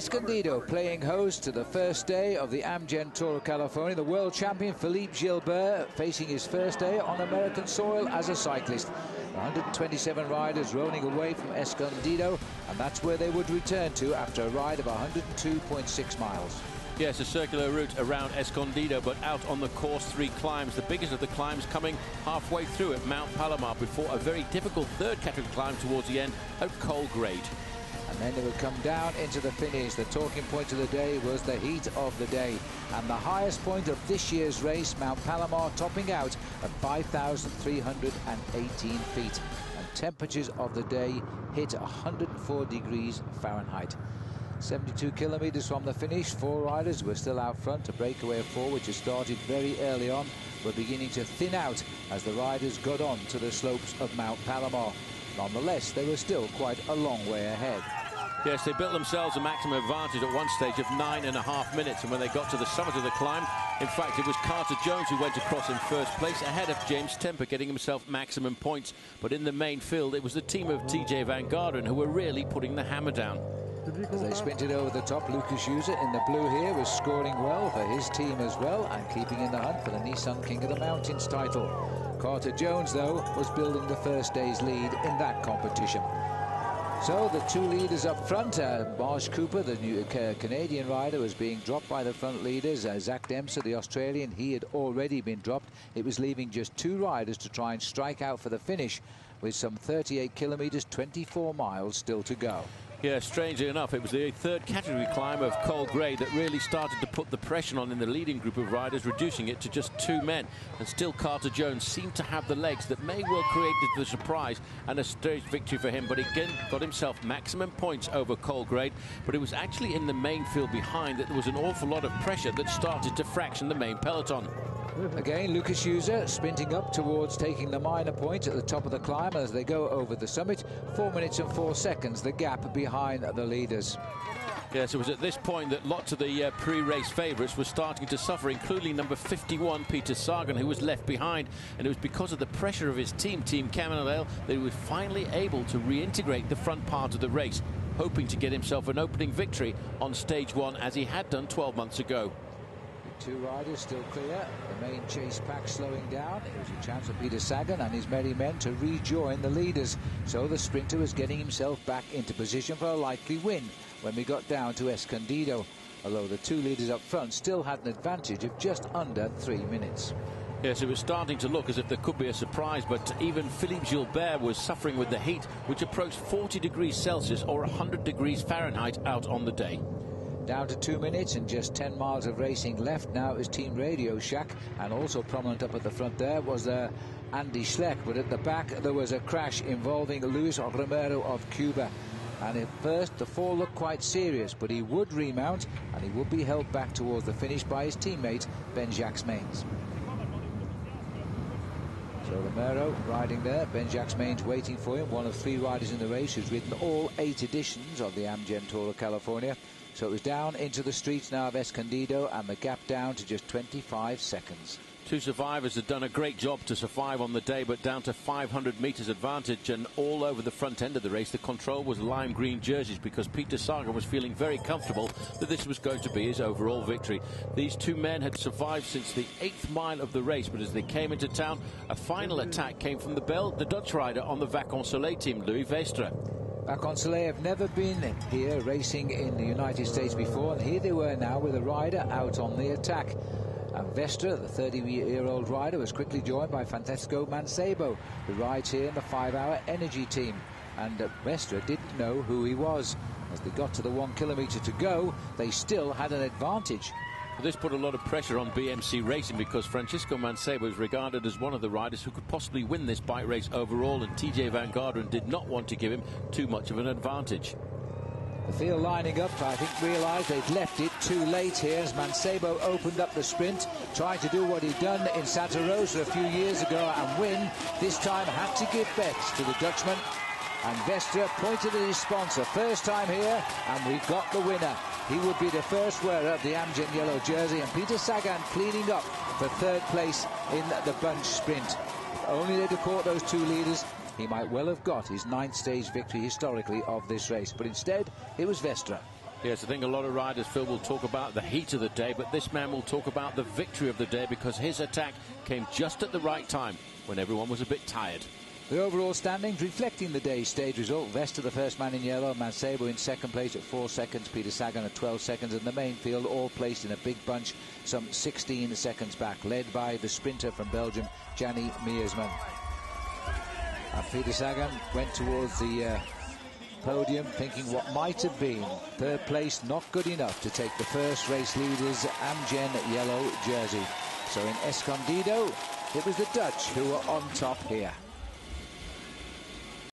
Escondido playing host to the first day of the Amgen Tour of California. The world champion Philippe Gilbert facing his first day on American soil as a cyclist. 127 riders rolling away from Escondido, and that's where they would return to after a ride of 102.6 miles. Yes, a circular route around Escondido, but out on the course, three climbs. The biggest of the climbs coming halfway through at Mount Palomar before a very difficult third category climb towards the end at Cole Grade. And then they would come down into the finish. The talking point of the day was the heat of the day. And the highest point of this year's race, Mount Palomar, topping out at 5,318 feet. And temperatures of the day hit 104 degrees Fahrenheit. 72 kilometres from the finish, four riders were still out front. A breakaway of four, which had started very early on, were beginning to thin out as the riders got on to the slopes of Mount Palomar. Nonetheless, they were still quite a long way ahead. Yes, they built themselves a maximum advantage at one stage of nine and a half minutes. And when they got to the summit of the climb, in fact, it was Carter Jones who went across in first place, ahead of James Stemper, getting himself maximum points. But in the main field, it was the team of Tejay Van Garderen who were really putting the hammer down. As they sprinted over the top, Lucas Euser in the blue here was scoring well for his team as well and keeping in the hunt for the Nissan King of the Mountains title. Carter Jones, though, was building the first day's lead in that competition. So the two leaders up front, uh, Marsh Cooper, the new uh, Canadian rider, was being dropped by the front leaders. Uh, Zach Dempster, the Australian, he had already been dropped. It was leaving just two riders to try and strike out for the finish with some 38 kilometres, 24 miles still to go. Yeah, strangely enough, it was the third category climb of Cole Grade that really started to put the pressure on in the leading group of riders, reducing it to just two men. And still Carter Jones seemed to have the legs that may well create the surprise and a stage victory for him. But again, got himself maximum points over Cole Grade. But it was actually in the main field behind that there was an awful lot of pressure that started to fraction the main peloton. Again, Lucas Euser sprinting up towards taking the minor point at the top of the climb as they go over the summit. Four minutes and four seconds, the gap behind the leaders. Yes, it was at this point that lots of the uh, pre-race favourites were starting to suffer, including number 51, Peter Sagan, who was left behind. And it was because of the pressure of his team, Team Cannondale, that he was finally able to reintegrate the front part of the race, hoping to get himself an opening victory on stage one, as he had done 12 months ago. Two riders still clear. The main chase pack slowing down. It was a chance for Peter Sagan and his merry men to rejoin the leaders. So the sprinter was getting himself back into position for a likely win when we got down to Escondido. Although the two leaders up front still had an advantage of just under three minutes. Yes, it was starting to look as if there could be a surprise, but even Philippe Gilbert was suffering with the heat, which approached 40 degrees Celsius or 100 degrees Fahrenheit out on the day. Down to two minutes and just 10 miles of racing left now is Team Radio Shack. And also prominent up at the front there was uh, Andy Schleck. But at the back there was a crash involving Luis Romero of Cuba. And at first the fall looked quite serious, but he would remount and he would be held back towards the finish by his teammate Ben Jacques-Maynes. So Romero riding there, Ben Jacques-Maynes waiting for him, one of three riders in the race who's ridden all eight editions of the Amgen Tour of California. So it was down into the streets now of Escondido and the gap down to just 25 seconds. Two survivors had done a great job to survive on the day, but down to 500 metres advantage and all over the front end of the race. The control was lime green jerseys because Peter Sagan was feeling very comfortable that this was going to be his overall victory. These two men had survived since the eighth mile of the race, but as they came into town, a final attack came from the Bell, the Dutch rider on the Vacansoleil team, Lieuwe Westra. Vacansoleil have never been here racing in the United States before, and here they were now with a rider out on the attack. And Westra, the 30-year-old rider, was quickly joined by Francisco Mancebo, who rides here in the five-hour energy team. And Westra didn't know who he was. As they got to the one kilometre to go, they still had an advantage. This put a lot of pressure on BMC Racing because Francisco Mancebo is regarded as one of the riders who could possibly win this bike race overall, and Tejay Van Garderen did not want to give him too much of an advantage. The field lining up, I think, realised they'd left it too late here as Mancebo opened up the sprint, trying to do what he'd done in Santa Rosa a few years ago and win. This time had to give bets to the Dutchman. And Westra pointed at his sponsor. First time here, and we've got the winner. He would be the first wearer of the Amgen yellow jersey, and Peter Sagan cleaning up for third place in the bunch sprint. If only they'd have caught those two leaders, he might well have got his ninth stage victory historically of this race. But instead, it was Westra. Yes, I think a lot of riders, Phil, will talk about the heat of the day, but this man will talk about the victory of the day because his attack came just at the right time when everyone was a bit tired. The overall standings reflecting the day's stage result. Westra, the first man in yellow, Mancebo in second place at 4 seconds, Peter Sagan at 12 seconds, and the main field all placed in a big bunch, some 16 seconds back, led by the sprinter from Belgium, Gianni Meersman. And Peter Sagan went towards the uh, podium thinking what might have been third place not good enough to take the first race leader's Amgen yellow jersey. So in Escondido, it was the Dutch who were on top here.